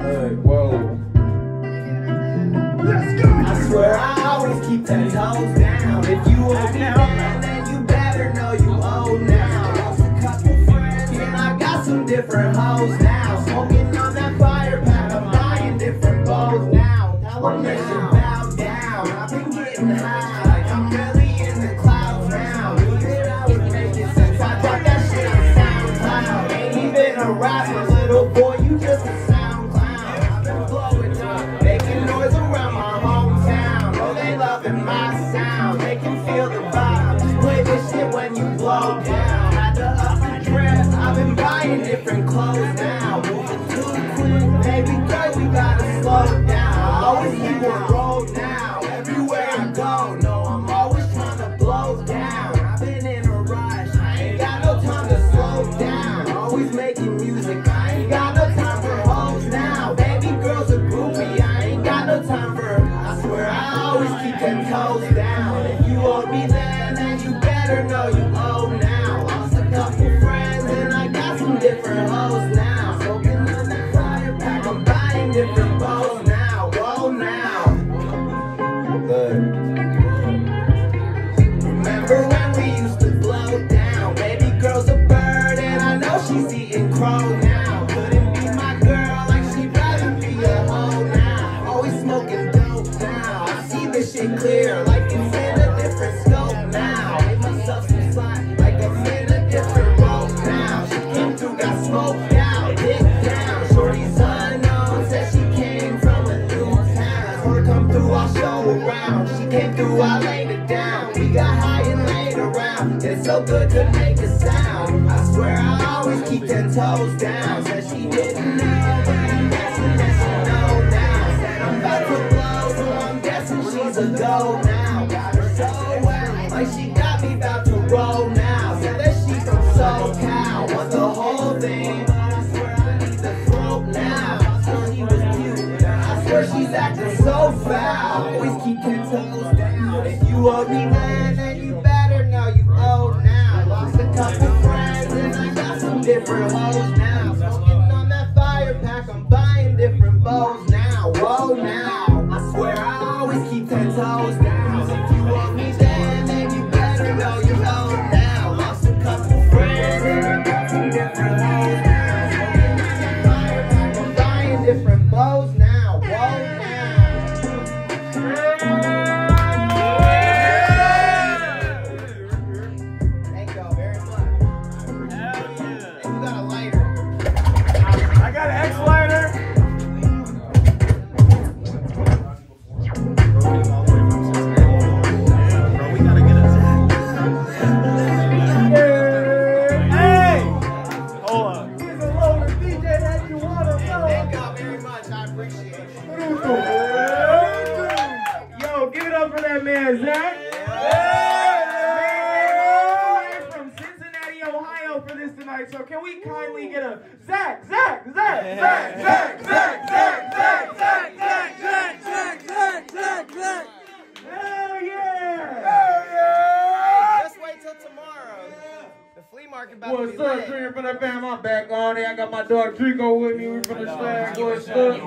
whoa. Let's go. I swear I always keep ten toes down. If you owe me then, then you better know you owe now. Lost a couple friends and I got some different hoes now. Smoking on that fire pack, I'm buying different bows now. They should bow down. I've been getting high, like I'm really in the clouds now. Knew that I would make it since I dropped that shit on SoundCloud. Ain't even a rapper, loving my sound, they can feel the vibe. Play this shit when you blow down. Had to up the dress, I've been buying different clothes now. Moving too quick, baby girl, we gotta slow down. I always keep on road now. Everywhere I go, no, I'm always trying to blow down. I've been in a rush, I ain't got no time to slow down. Always making music, and toes down. Around. It's so good to make a sound. I swear I always keep ten toes down. Said she didn't know, but I'm guessing that she know now. Said I'm about to blow, so I'm guessing she's a go now. Got her so wet, like she got me about to roll now. Said that she from SoCal, want the whole thing, I swear I need the throat now. She was cute, I swear she's acting so foul. Always keep ten toes down. If you owe me then, Real hoes now. Up for that man, Zach. Man, from Cincinnati, Ohio for this tonight. So can we kindly get a Zach, Zach, Zach, Zach, Zach, Zach, Zach, Zach, Zach, Zach, Zach, Zach, Zach, Zach, Zach. Hell yeah! Just wait till tomorrow. The flea market about to What's be up, lit. Drinking for the fam? I'm back on it. I got my dog Trico with me. We from the slag. What's up?